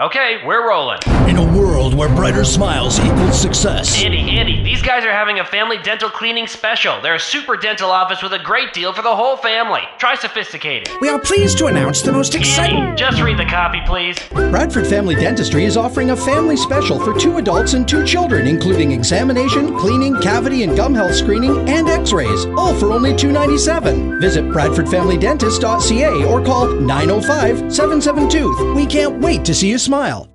Okay, we're rolling. In a world where brighter smiles equals success. Andy, Andy, these guys are having a family dental cleaning special. They're a super dental office with a great deal for the whole family. Try sophisticated. We are pleased to announce the most exciting. Andy, just read the copy, please. Bradford Family Dentistry is offering a family special for two adults and two children, including examination, cleaning, cavity and gum health screening, and x rays, all for only 297. Visit BradfordFamilyDentist.ca or call 905 772. We can't wait to see you smile.